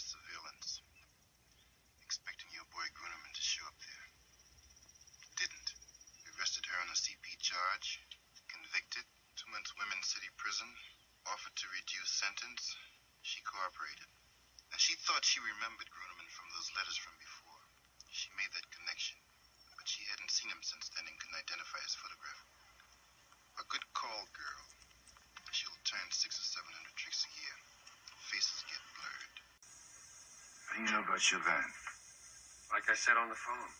surveillance, expecting your boy Gruneman to show up there. Didn't. We arrested her on a CP charge, convicted, two months women's city prison, offered to reduce sentence. She cooperated. And she thought she remembered Gruneman from those letters from before. She made that connection, but she hadn't seen him since then and couldn't identify his photograph. A good call do you know about Chauvin? Like I said on the phone,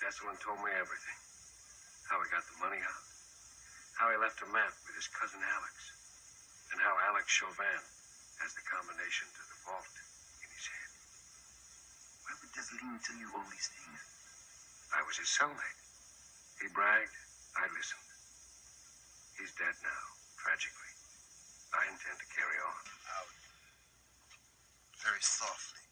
that's when told me everything. How he got the money out, how he left a map with his cousin Alex, and how Alex Chauvin has the combination to the vault in his head. Why would Desline tell you all these things? I was his cellmate. He bragged, I listened. He's dead now, tragically. I intend to carry on. Out. Very softly.